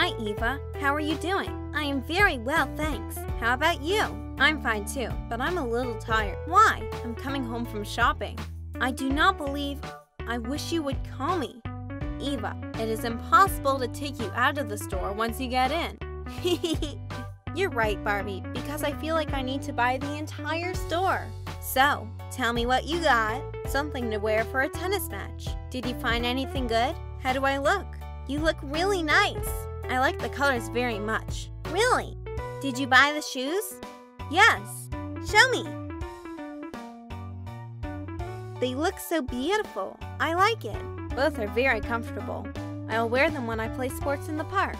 Hi, Eva. How are you doing? I am very well, thanks. How about you? I'm fine too, but I'm a little tired. Why? I'm coming home from shopping. I do not believe. I wish you would call me. Eva, it is impossible to take you out of the store once you get in. You're right, Barbie, because I feel like I need to buy the entire store. So, tell me what you got. Something to wear for a tennis match. Did you find anything good? How do I look? You look really nice. I like the colors very much. Really? Did you buy the shoes? Yes. Show me. They look so beautiful. I like it. Both are very comfortable. I'll wear them when I play sports in the park.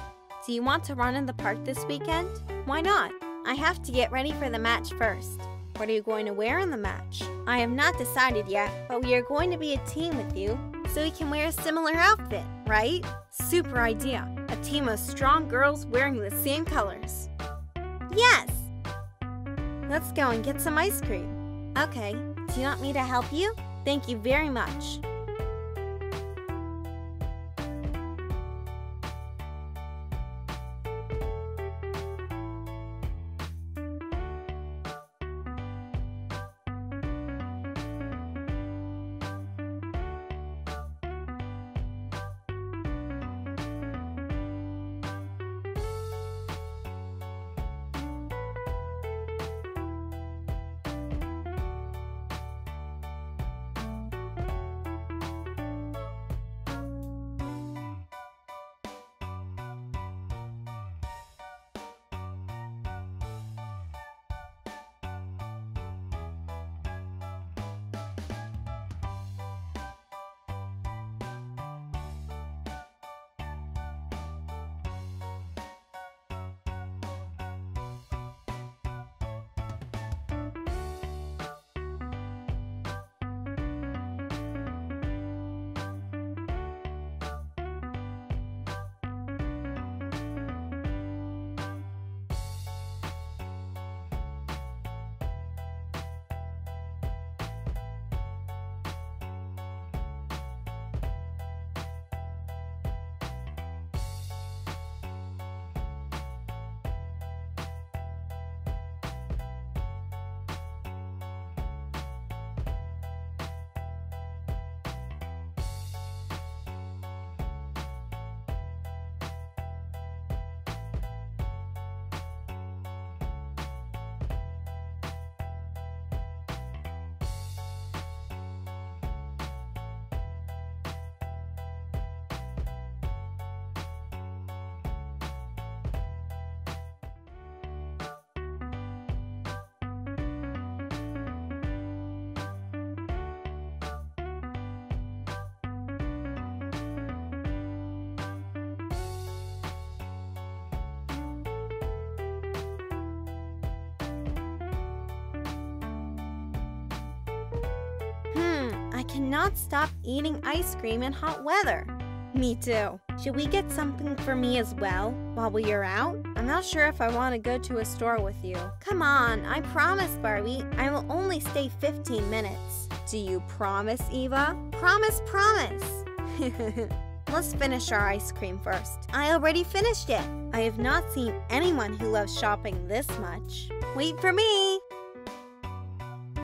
Do you want to run in the park this weekend? Why not? I have to get ready for the match first. What are you going to wear in the match? I have not decided yet, but we are going to be a team with you, so we can wear a similar outfit, right? Super idea. A team of strong girls wearing the same colors. Yes! Let's go and get some ice cream. Okay, do you want me to help you? Thank you very much. Cannot stop eating ice cream in hot weather. Me too. Should we get something for me as well while we are out? I'm not sure if I want to go to a store with you. Come on, I promise, Barbie. I will only stay 15 minutes. Do you promise, Eva? Promise, promise. Let's finish our ice cream first. I already finished it. I have not seen anyone who loves shopping this much. Wait for me.